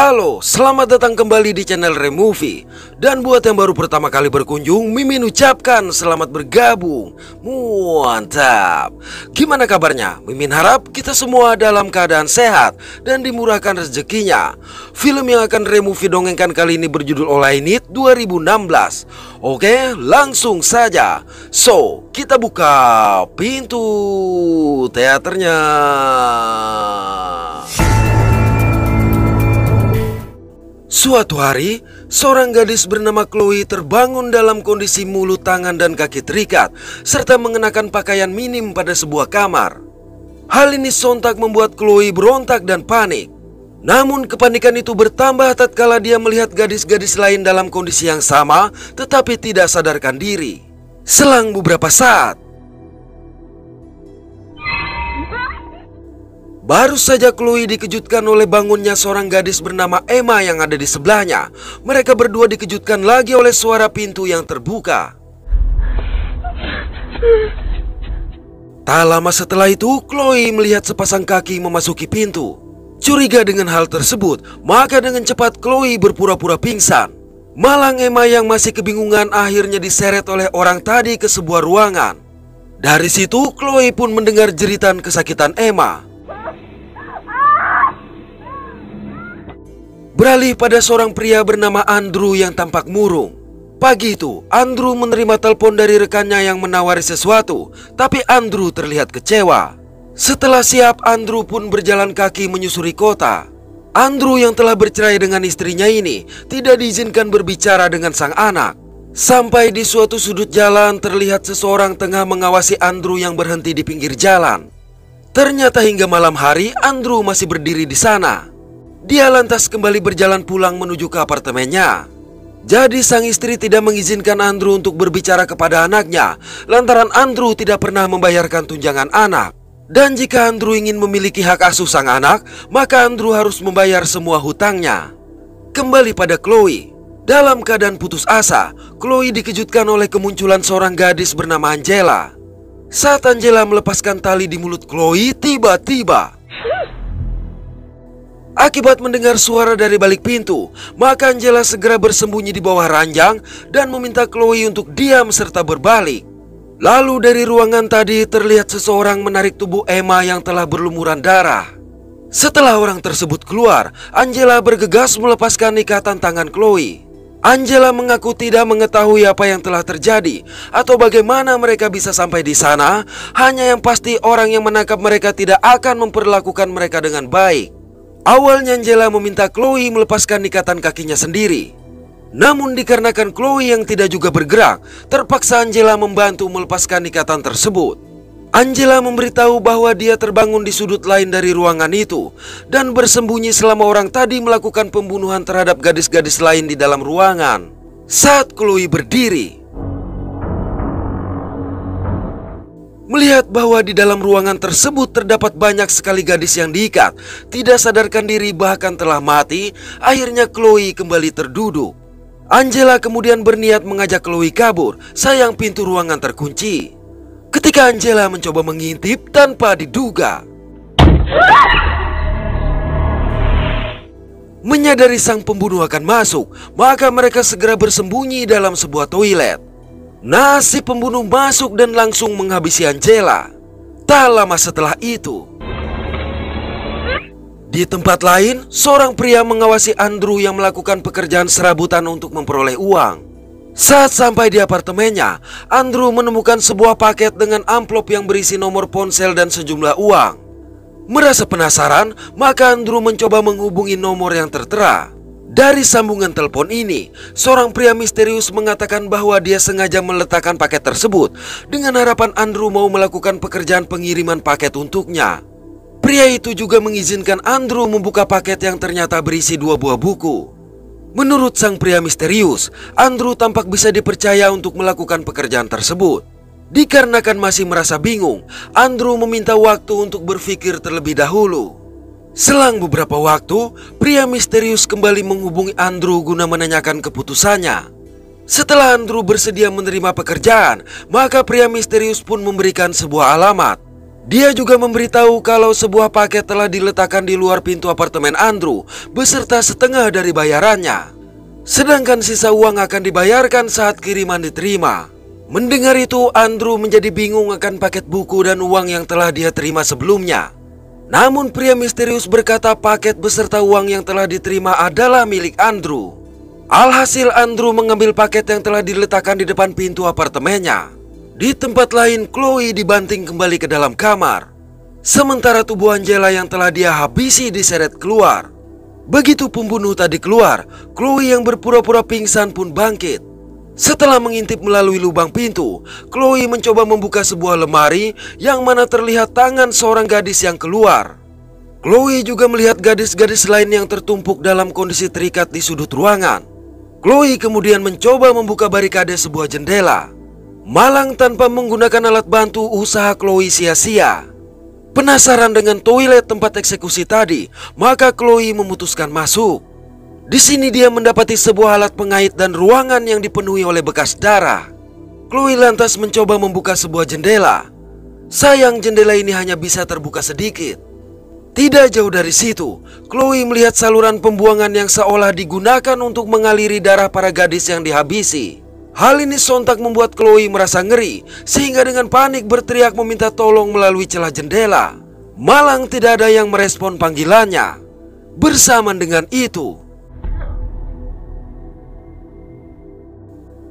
Halo, selamat datang kembali di channel Removie Dan buat yang baru pertama kali berkunjung Mimin ucapkan selamat bergabung. Mantap. Gimana kabarnya? Mimin harap kita semua dalam keadaan sehat Dan dimurahkan rezekinya. Film yang akan Removie dongengkan kali ini berjudul Olay Nit 2016 Oke, langsung saja. So, kita buka pintu teaternya Suatu hari, seorang gadis bernama Chloe terbangun dalam kondisi mulut tangan dan kaki terikat, serta mengenakan pakaian minim pada sebuah kamar. Hal ini sontak membuat Chloe berontak dan panik. Namun kepanikan itu bertambah tatkala dia melihat gadis-gadis lain dalam kondisi yang sama, tetapi tidak sadarkan diri. Selang beberapa saat, Baru saja Chloe dikejutkan oleh bangunnya seorang gadis bernama Emma yang ada di sebelahnya. Mereka berdua dikejutkan lagi oleh suara pintu yang terbuka. Tak lama setelah itu, Chloe melihat sepasang kaki memasuki pintu. Curiga dengan hal tersebut, maka dengan cepat Chloe berpura-pura pingsan. Malang Emma yang masih kebingungan akhirnya diseret oleh orang tadi ke sebuah ruangan. Dari situ, Chloe pun mendengar jeritan kesakitan Emma. Beralih pada seorang pria bernama Andrew yang tampak murung. Pagi itu, Andrew menerima telepon dari rekannya yang menawari sesuatu, tapi Andrew terlihat kecewa. Setelah siap, Andrew pun berjalan kaki menyusuri kota. Andrew yang telah bercerai dengan istrinya ini tidak diizinkan berbicara dengan sang anak. Sampai di suatu sudut jalan terlihat seseorang tengah mengawasi Andrew yang berhenti di pinggir jalan. Ternyata hingga malam hari Andrew masih berdiri di sana. Dia lantas kembali berjalan pulang menuju ke apartemennya. Jadi sang istri tidak mengizinkan Andrew untuk berbicara kepada anaknya lantaran Andrew tidak pernah membayarkan tunjangan anak. Dan jika Andrew ingin memiliki hak asuh sang anak, maka Andrew harus membayar semua hutangnya. Kembali pada Chloe. Dalam keadaan putus asa, Chloe dikejutkan oleh kemunculan seorang gadis bernama Angela. Saat Angela melepaskan tali di mulut Chloe, tiba-tiba Akibat mendengar suara dari balik pintu, maka Angela segera bersembunyi di bawah ranjang dan meminta Chloe untuk diam serta berbalik. Lalu dari ruangan tadi terlihat seseorang menarik tubuh Emma yang telah berlumuran darah. Setelah orang tersebut keluar, Angela bergegas melepaskan ikatan tangan Chloe. Angela mengaku tidak mengetahui apa yang telah terjadi atau bagaimana mereka bisa sampai di sana. Hanya yang pasti orang yang menangkap mereka tidak akan memperlakukan mereka dengan baik. Awalnya Angela meminta Chloe melepaskan ikatan kakinya sendiri. Namun dikarenakan Chloe yang tidak juga bergerak, terpaksa Angela membantu melepaskan ikatan tersebut. Angela memberitahu bahwa dia terbangun di sudut lain dari ruangan itu dan bersembunyi selama orang tadi melakukan pembunuhan terhadap gadis-gadis lain di dalam ruangan. Saat Chloe berdiri, Melihat bahwa di dalam ruangan tersebut terdapat banyak sekali gadis yang diikat, tidak sadarkan diri bahkan telah mati, akhirnya Chloe kembali terduduk. Angela kemudian berniat mengajak Chloe kabur, sayang pintu ruangan terkunci. Ketika Angela mencoba mengintip tanpa diduga, Menyadari sang pembunuh akan masuk, maka mereka segera bersembunyi dalam sebuah toilet. Nasib pembunuh masuk dan langsung menghabisi Angela. Tak lama setelah itu, di tempat lain, seorang pria mengawasi Andrew yang melakukan pekerjaan serabutan untuk memperoleh uang. Saat sampai di apartemennya, Andrew menemukan sebuah paket dengan amplop yang berisi nomor ponsel dan sejumlah uang. Merasa penasaran, maka Andrew mencoba menghubungi nomor yang tertera. Dari sambungan telepon ini, seorang pria misterius mengatakan bahwa dia sengaja meletakkan paket tersebut dengan harapan Andrew mau melakukan pekerjaan pengiriman paket untuknya. Pria itu juga mengizinkan Andrew membuka paket yang ternyata berisi dua buah buku. Menurut sang pria misterius, Andrew tampak bisa dipercaya untuk melakukan pekerjaan tersebut. Dikarenakan masih merasa bingung, Andrew meminta waktu untuk berpikir terlebih dahulu. Selang beberapa waktu, pria misterius kembali menghubungi Andrew guna menanyakan keputusannya. Setelah Andrew bersedia menerima pekerjaan, maka pria misterius pun memberikan sebuah alamat. Dia juga memberitahu kalau sebuah paket telah diletakkan di luar pintu apartemen Andrew beserta setengah dari bayarannya. Sedangkan sisa uang akan dibayarkan saat kiriman diterima. Mendengar itu, Andrew menjadi bingung akan paket buku dan uang yang telah dia terima sebelumnya. Namun pria misterius berkata paket beserta uang yang telah diterima adalah milik Andrew. Alhasil Andrew mengambil paket yang telah diletakkan di depan pintu apartemennya. Di tempat lain, Chloe dibanting kembali ke dalam kamar. Sementara tubuh Angela yang telah dia habisi diseret keluar. Begitu pembunuh tadi keluar, Chloe yang berpura-pura pingsan pun bangkit. Setelah mengintip melalui lubang pintu, Chloe mencoba membuka sebuah lemari yang mana terlihat tangan seorang gadis yang keluar. Chloe juga melihat gadis-gadis lain yang tertumpuk dalam kondisi terikat di sudut ruangan. Chloe kemudian mencoba membuka barikade sebuah jendela. Malang tanpa menggunakan alat bantu usaha Chloe sia-sia. Penasaran dengan toilet tempat eksekusi tadi, maka Chloe memutuskan masuk. Di sini dia mendapati sebuah alat pengait dan ruangan yang dipenuhi oleh bekas darah. Chloe lantas mencoba membuka sebuah jendela. Sayang jendela ini hanya bisa terbuka sedikit. Tidak jauh dari situ, Chloe melihat saluran pembuangan yang seolah digunakan untuk mengaliri darah para gadis yang dihabisi. Hal ini sontak membuat Chloe merasa ngeri, sehingga dengan panik berteriak meminta tolong melalui celah jendela. Malang tidak ada yang merespon panggilannya. Bersamaan dengan itu,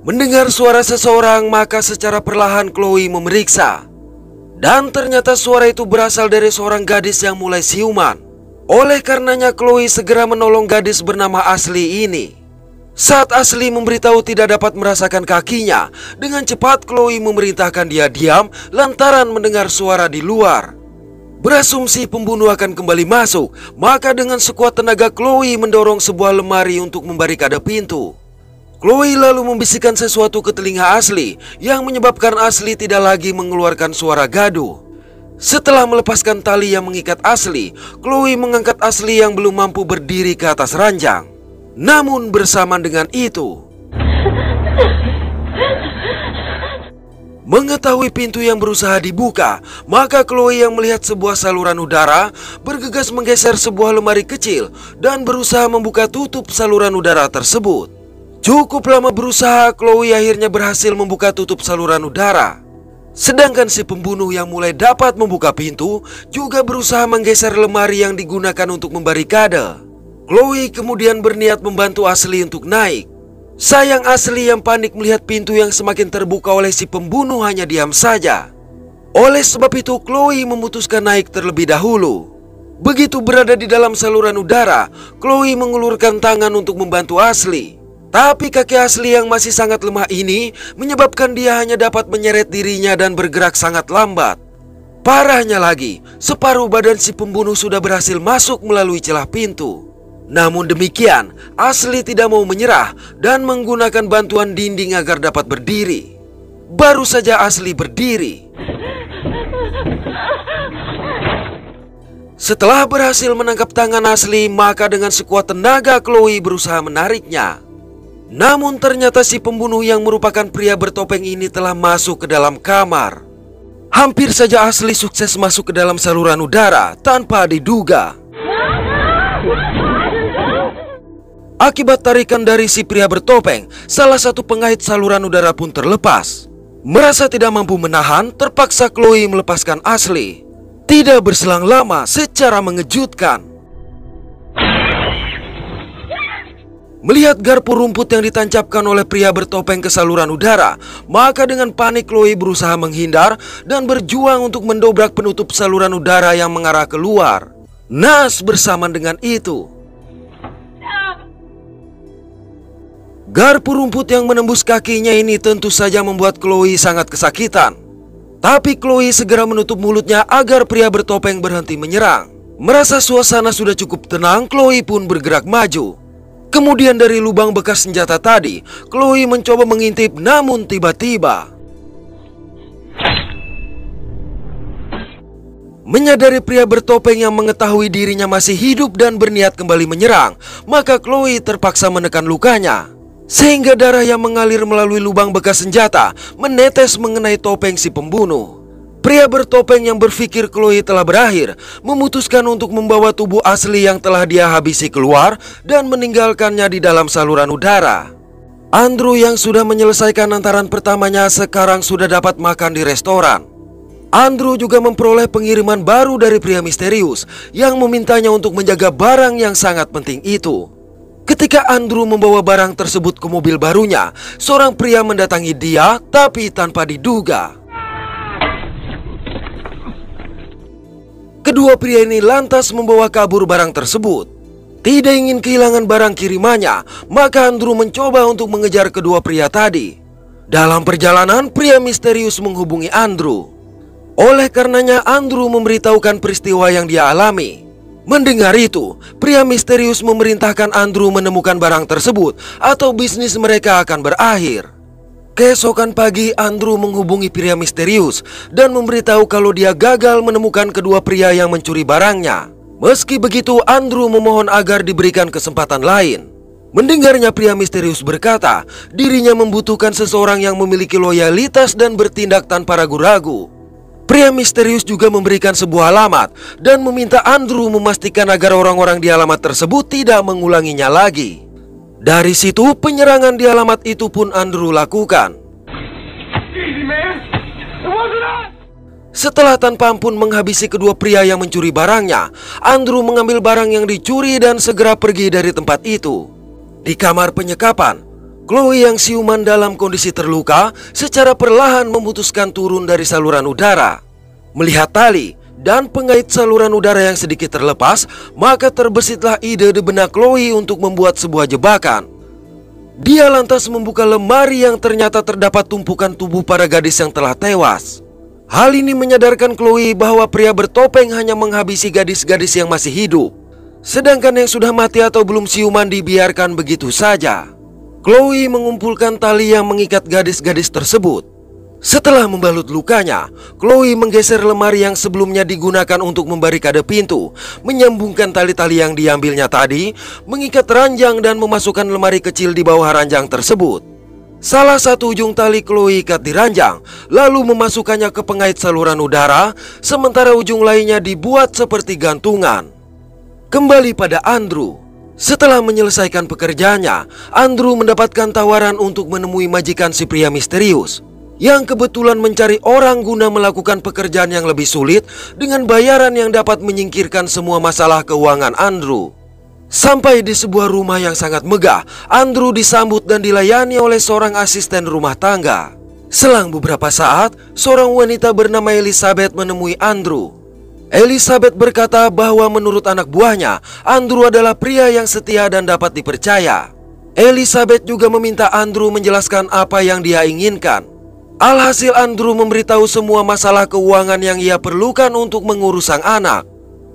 mendengar suara seseorang, maka secara perlahan Chloe memeriksa. Dan ternyata suara itu berasal dari seorang gadis yang mulai siuman. Oleh karenanya Chloe segera menolong gadis bernama Asli ini. Saat Asli memberitahu tidak dapat merasakan kakinya, dengan cepat Chloe memerintahkan dia diam lantaran mendengar suara di luar. Berasumsi pembunuh akan kembali masuk, maka dengan sekuat tenaga Chloe mendorong sebuah lemari untuk membarikade pintu. Chloe lalu membisikkan sesuatu ke telinga Asli yang menyebabkan Asli tidak lagi mengeluarkan suara gaduh. Setelah melepaskan tali yang mengikat Asli, Chloe mengangkat Asli yang belum mampu berdiri ke atas ranjang. Namun bersamaan dengan itu, Mengetahui pintu yang berusaha dibuka, maka Chloe yang melihat sebuah saluran udara bergegas menggeser sebuah lemari kecil dan berusaha membuka tutup saluran udara tersebut. Cukup lama berusaha, Chloe akhirnya berhasil membuka tutup saluran udara. Sedangkan si pembunuh yang mulai dapat membuka pintu juga berusaha menggeser lemari yang digunakan untuk membarikade. Chloe kemudian berniat membantu Asli untuk naik. Sayang Asli yang panik melihat pintu yang semakin terbuka oleh si pembunuh hanya diam saja. Oleh sebab itu Chloe memutuskan naik terlebih dahulu. Begitu berada di dalam saluran udara, Chloe mengulurkan tangan untuk membantu Asli. Tapi kaki asli yang masih sangat lemah ini menyebabkan dia hanya dapat menyeret dirinya dan bergerak sangat lambat. Parahnya lagi, separuh badan si pembunuh sudah berhasil masuk melalui celah pintu. Namun demikian, Asli tidak mau menyerah dan menggunakan bantuan dinding agar dapat berdiri. Baru saja Asli berdiri. Setelah berhasil menangkap tangan Asli, maka dengan sekuat tenaga Chloe berusaha menariknya. Namun ternyata si pembunuh yang merupakan pria bertopeng ini telah masuk ke dalam kamar. Hampir saja asli sukses masuk ke dalam saluran udara tanpa diduga. Akibat tarikan dari si pria bertopeng, salah satu pengait saluran udara pun terlepas. Merasa tidak mampu menahan, terpaksa Chloe melepaskan asli. Tidak berselang lama secara mengejutkan. Melihat garpu rumput yang ditancapkan oleh pria bertopeng ke saluran udara, maka dengan panik Chloe berusaha menghindar dan berjuang untuk mendobrak penutup saluran udara yang mengarah keluar. Nas bersamaan dengan itu. Garpu rumput yang menembus kakinya ini tentu saja membuat Chloe sangat kesakitan. Tapi Chloe segera menutup mulutnya agar pria bertopeng berhenti menyerang. Merasa suasana sudah cukup tenang, Chloe pun bergerak maju. Kemudian dari lubang bekas senjata tadi, Chloe mencoba mengintip namun tiba-tiba Menyadari pria bertopeng yang mengetahui dirinya masih hidup dan berniat kembali menyerang, maka Chloe terpaksa menekan lukanya. Sehingga darah yang mengalir melalui lubang bekas senjata menetes mengenai topeng si pembunuh. Pria bertopeng yang berpikir Chloe telah berakhir memutuskan untuk membawa tubuh asli yang telah dia habisi keluar dan meninggalkannya di dalam saluran udara. Andrew yang sudah menyelesaikan antaran pertamanya sekarang sudah dapat makan di restoran. Andrew juga memperoleh pengiriman baru dari pria misterius yang memintanya untuk menjaga barang yang sangat penting itu. Ketika Andrew membawa barang tersebut ke mobil barunya, seorang pria mendatangi dia tapi tanpa diduga. Kedua pria ini lantas membawa kabur barang tersebut. Tidak ingin kehilangan barang kirimannya, maka Andrew mencoba untuk mengejar kedua pria tadi. Dalam perjalanan, pria misterius menghubungi Andrew. Oleh karenanya, Andrew memberitahukan peristiwa yang dia alami. Mendengar itu, pria misterius memerintahkan Andrew menemukan barang tersebut, atau bisnis mereka akan berakhir. Keesokan pagi, Andrew menghubungi pria misterius dan memberitahu kalau dia gagal menemukan kedua pria yang mencuri barangnya. Meski begitu, Andrew memohon agar diberikan kesempatan lain. Mendengarnya pria misterius berkata, dirinya membutuhkan seseorang yang memiliki loyalitas dan bertindak tanpa ragu-ragu. Pria misterius juga memberikan sebuah alamat dan meminta Andrew memastikan agar orang-orang di alamat tersebut tidak mengulanginya lagi. Dari situ penyerangan di alamat itu pun Andrew lakukan. Setelah tanpa ampun menghabisi kedua pria yang mencuri barangnya, Andrew mengambil barang yang dicuri dan segera pergi dari tempat itu. Di kamar penyekapan, Chloe yang siuman dalam kondisi terluka secara perlahan memutuskan turun dari saluran udara. Melihat tali, dan pengait saluran udara yang sedikit terlepas, maka terbesitlah ide di benak Chloe untuk membuat sebuah jebakan. Dia lantas membuka lemari yang ternyata terdapat tumpukan tubuh para gadis yang telah tewas. Hal ini menyadarkan Chloe bahwa pria bertopeng hanya menghabisi gadis-gadis yang masih hidup. Sedangkan yang sudah mati atau belum siuman dibiarkan begitu saja. Chloe mengumpulkan tali yang mengikat gadis-gadis tersebut. Setelah membalut lukanya, Chloe menggeser lemari yang sebelumnya digunakan untuk membarikade pintu, menyambungkan tali-tali yang diambilnya tadi, mengikat ranjang dan memasukkan lemari kecil di bawah ranjang tersebut. Salah satu ujung tali Chloe ikat di ranjang, lalu memasukkannya ke pengait saluran udara, sementara ujung lainnya dibuat seperti gantungan. Kembali pada Andrew. Setelah menyelesaikan pekerjaannya, Andrew mendapatkan tawaran untuk menemui majikan si pria misterius yang kebetulan mencari orang guna melakukan pekerjaan yang lebih sulit dengan bayaran yang dapat menyingkirkan semua masalah keuangan Andrew. Sampai di sebuah rumah yang sangat megah, Andrew disambut dan dilayani oleh seorang asisten rumah tangga. Selang beberapa saat, seorang wanita bernama Elizabeth menemui Andrew. Elizabeth berkata bahwa menurut anak buahnya, Andrew adalah pria yang setia dan dapat dipercaya. Elizabeth juga meminta Andrew menjelaskan apa yang dia inginkan. Alhasil Andrew memberitahu semua masalah keuangan yang ia perlukan untuk mengurus sang anak.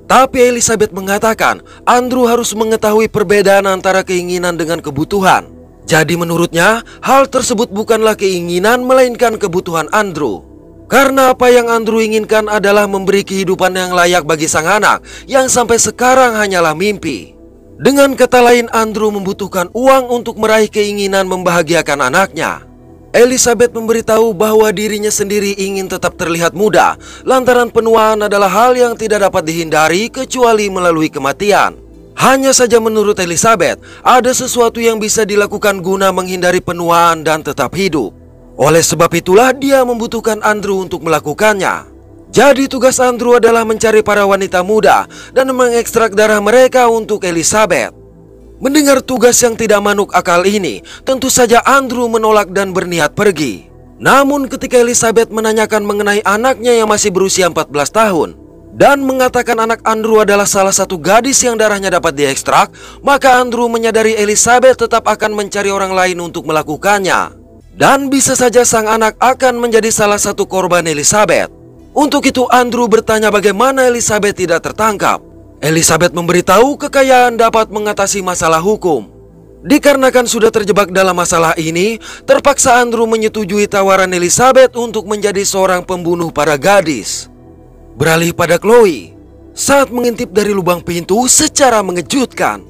Tapi Elizabeth mengatakan Andrew harus mengetahui perbedaan antara keinginan dengan kebutuhan. Jadi menurutnya hal tersebut bukanlah keinginan melainkan kebutuhan Andrew. Karena apa yang Andrew inginkan adalah memberi kehidupan yang layak bagi sang anak yang sampai sekarang hanyalah mimpi. Dengan kata lain Andrew membutuhkan uang untuk meraih keinginan membahagiakan anaknya. Elizabeth memberitahu bahwa dirinya sendiri ingin tetap terlihat muda lantaran penuaan adalah hal yang tidak dapat dihindari kecuali melalui kematian. Hanya saja menurut Elizabeth, ada sesuatu yang bisa dilakukan guna menghindari penuaan dan tetap hidup. Oleh sebab itulah dia membutuhkan Andrew untuk melakukannya. Jadi tugas Andrew adalah mencari para wanita muda dan mengekstrak darah mereka untuk Elizabeth. Mendengar tugas yang tidak manuk akal ini, tentu saja Andrew menolak dan berniat pergi. Namun ketika Elizabeth menanyakan mengenai anaknya yang masih berusia 14 tahun dan mengatakan anak Andrew adalah salah satu gadis yang darahnya dapat diekstrak, maka Andrew menyadari Elizabeth tetap akan mencari orang lain untuk melakukannya. Dan bisa saja sang anak akan menjadi salah satu korban Elizabeth. Untuk itu Andrew bertanya bagaimana Elizabeth tidak tertangkap. Elizabeth memberitahu kekayaan dapat mengatasi masalah hukum. Dikarenakan sudah terjebak dalam masalah ini, terpaksa Andrew menyetujui tawaran Elizabeth untuk menjadi seorang pembunuh para gadis. Beralih pada Chloe, saat mengintip dari lubang pintu secara mengejutkan.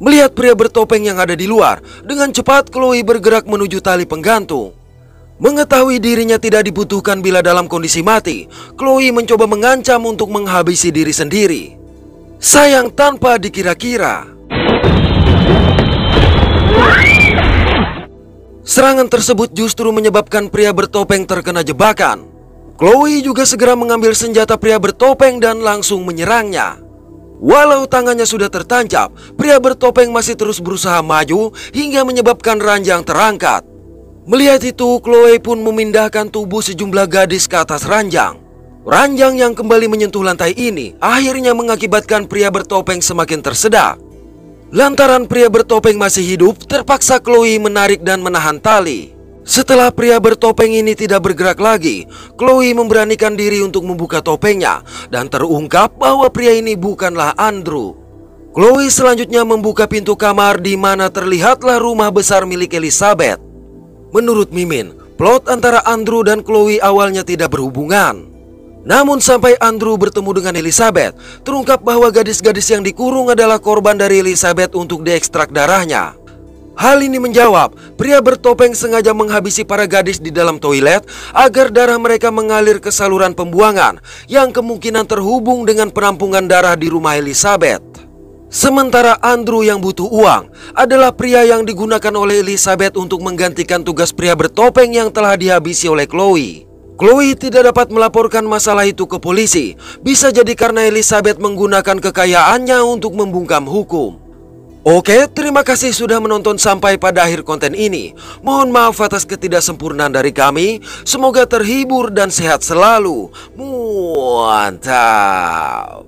Melihat pria bertopeng yang ada di luar, dengan cepat Chloe bergerak menuju tali penggantung. Mengetahui dirinya tidak dibutuhkan bila dalam kondisi mati, Chloe mencoba mengancam untuk menghabisi diri sendiri. Sayang tanpa dikira-kira. Serangan tersebut justru menyebabkan pria bertopeng terkena jebakan. Chloe juga segera mengambil senjata pria bertopeng dan langsung menyerangnya. Walau tangannya sudah tertancap, pria bertopeng masih terus berusaha maju hingga menyebabkan ranjang terangkat. Melihat itu, Chloe pun memindahkan tubuh sejumlah gadis ke atas ranjang. Ranjang yang kembali menyentuh lantai ini akhirnya mengakibatkan pria bertopeng semakin tersedak. Lantaran pria bertopeng masih hidup, terpaksa Chloe menarik dan menahan tali. Setelah pria bertopeng ini tidak bergerak lagi, Chloe memberanikan diri untuk membuka topengnya dan terungkap bahwa pria ini bukanlah Andrew. Chloe selanjutnya membuka pintu kamar di mana terlihatlah rumah besar milik Elizabeth. Menurut Mimin, plot antara Andrew dan Chloe awalnya tidak berhubungan. Namun sampai Andrew bertemu dengan Elizabeth, terungkap bahwa gadis-gadis yang dikurung adalah korban dari Elizabeth untuk diekstrak darahnya. Hal ini menjawab, pria bertopeng sengaja menghabisi para gadis di dalam toilet agar darah mereka mengalir ke saluran pembuangan yang kemungkinan terhubung dengan penampungan darah di rumah Elizabeth. Sementara Andrew yang butuh uang adalah pria yang digunakan oleh Elizabeth untuk menggantikan tugas pria bertopeng yang telah dihabisi oleh Chloe. Chloe tidak dapat melaporkan masalah itu ke polisi, bisa jadi karena Elizabeth menggunakan kekayaannya untuk membungkam hukum. Oke, terima kasih sudah menonton sampai pada akhir konten ini. Mohon maaf atas ketidaksempurnaan dari kami. Semoga terhibur dan sehat selalu. Mantap.